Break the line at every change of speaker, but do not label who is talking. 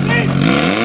Madrid!